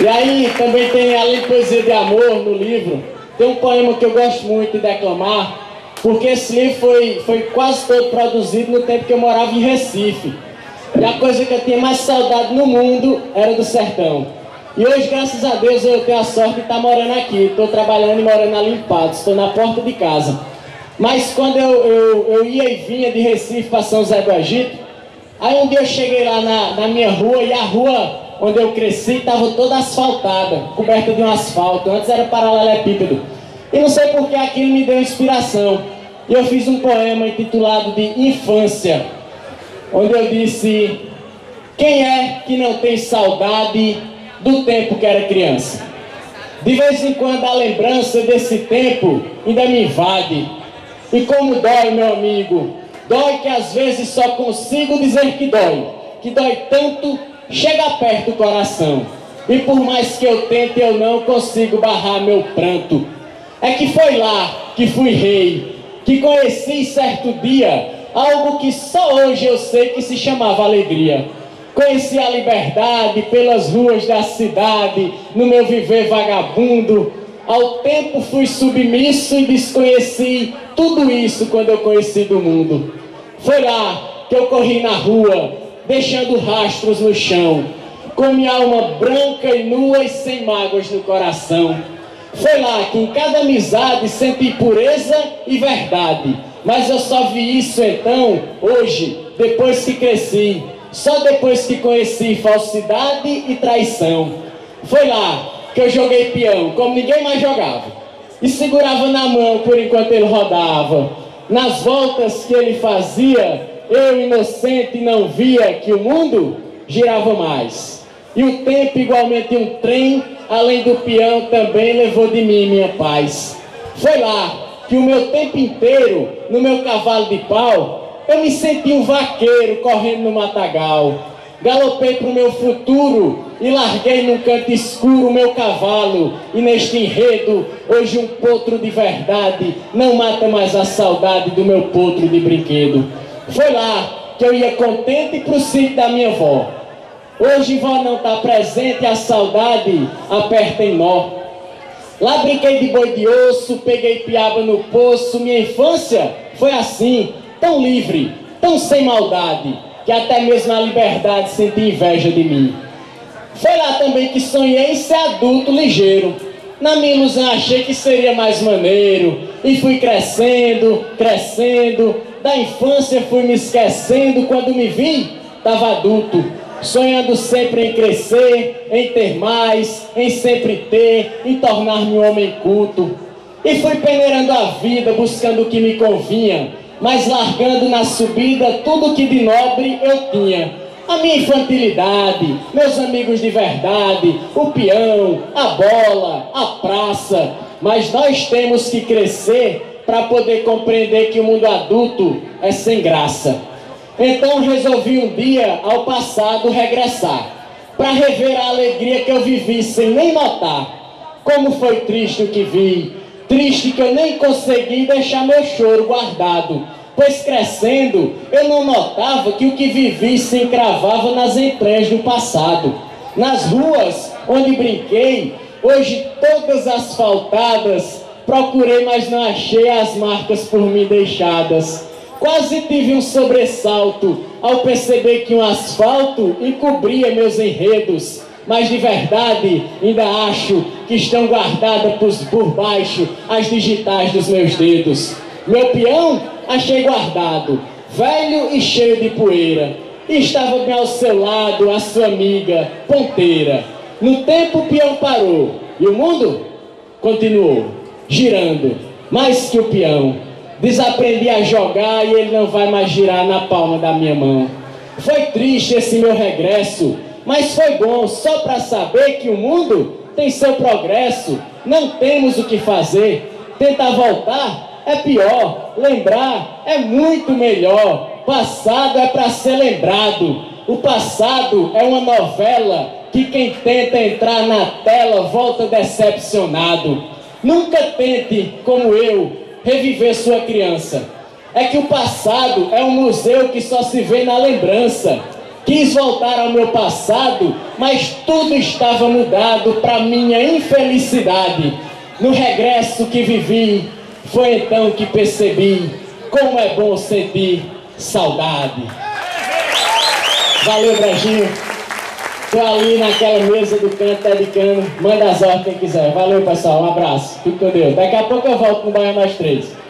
E aí também tem, além de poesia de amor no livro, tem um poema que eu gosto muito de declamar, porque esse livro foi, foi quase todo produzido no tempo que eu morava em Recife. E a coisa que eu tinha mais saudade no mundo era do sertão. E hoje, graças a Deus, eu tenho a sorte de estar morando aqui. Estou trabalhando e morando ali em Patos, estou na porta de casa. Mas quando eu, eu, eu ia e vinha de Recife para São José do Egito, aí um dia eu cheguei lá na, na minha rua e a rua onde eu cresci estava toda asfaltada, coberta de um asfalto. Antes era paralelepípedo. E não sei por que aquilo me deu inspiração. E eu fiz um poema intitulado de Infância, onde eu disse: Quem é que não tem saudade do tempo que era criança? De vez em quando a lembrança desse tempo ainda me invade. E como dói, meu amigo, dói que às vezes só consigo dizer que dói, que dói tanto, chega perto do coração. E por mais que eu tente, eu não consigo barrar meu pranto. É que foi lá que fui rei, que conheci certo dia algo que só hoje eu sei que se chamava alegria. Conheci a liberdade pelas ruas da cidade, no meu viver vagabundo. Ao tempo fui submisso e desconheci tudo isso quando eu conheci do mundo. Foi lá que eu corri na rua, deixando rastros no chão, com minha alma branca e nua e sem mágoas no coração. Foi lá que em cada amizade senti pureza e verdade. Mas eu só vi isso então, hoje, depois que cresci. Só depois que conheci falsidade e traição. Foi lá que eu joguei peão, como ninguém mais jogava. E segurava na mão por enquanto ele rodava. Nas voltas que ele fazia, eu inocente não via que o mundo girava mais. E o tempo, igualmente um trem, além do peão, também levou de mim minha paz. Foi lá que o meu tempo inteiro, no meu cavalo de pau, eu me senti um vaqueiro correndo no matagal. Galopei para o meu futuro e larguei num canto escuro o meu cavalo. E neste enredo, hoje um potro de verdade não mata mais a saudade do meu potro de brinquedo. Foi lá que eu ia contente para o sítio da minha avó. Hoje vó não está presente, a saudade aperta em nó. Lá brinquei de boi de osso, peguei piaba no poço. Minha infância foi assim, tão livre, tão sem maldade, que até mesmo a liberdade senti inveja de mim. Foi lá também que sonhei em ser adulto ligeiro. Na minha ilusão achei que seria mais maneiro. E fui crescendo, crescendo. Da infância fui me esquecendo. Quando me vi, estava adulto sonhando sempre em crescer, em ter mais, em sempre ter, em tornar-me um homem culto. E fui peneirando a vida, buscando o que me convinha, mas largando na subida tudo que de nobre eu tinha. A minha infantilidade, meus amigos de verdade, o peão, a bola, a praça. Mas nós temos que crescer para poder compreender que o mundo adulto é sem graça. Então resolvi um dia, ao passado, regressar, para rever a alegria que eu vivi sem nem notar. Como foi triste o que vi, triste que eu nem consegui deixar meu choro guardado, pois crescendo eu não notava que o que vivi se encravava nas entranhas do passado. Nas ruas onde brinquei, hoje todas asfaltadas, procurei, mas não achei as marcas por mim deixadas. Quase tive um sobressalto ao perceber que um asfalto encobria meus enredos, mas de verdade ainda acho que estão guardadas por, baixo as digitais dos meus dedos. Meu peão achei guardado, velho e cheio de poeira. E estava bem ao seu lado a sua amiga, ponteira. No tempo o peão parou e o mundo continuou, girando, mais que o peão Desaprendi a jogar e ele não vai mais girar na palma da minha mão. Foi triste esse meu regresso, mas foi bom só para saber que o mundo tem seu progresso. Não temos o que fazer. Tentar voltar é pior. Lembrar é muito melhor. Passado é para ser lembrado. O passado é uma novela que quem tenta entrar na tela volta decepcionado. Nunca tente, como eu, reviver sua criança. É que o passado é um museu que só se vê na lembrança. Quis voltar ao meu passado, mas tudo estava mudado para minha infelicidade. No regresso que vivi, foi então que percebi como é bom sentir saudade. Valeu, Brasil. Tô ali naquela mesa do canto dedicando. Manda as ordens quem quiser. Valeu, pessoal. Um abraço. Fique com Deus. Daqui a pouco eu volto com o Baia Mais Três.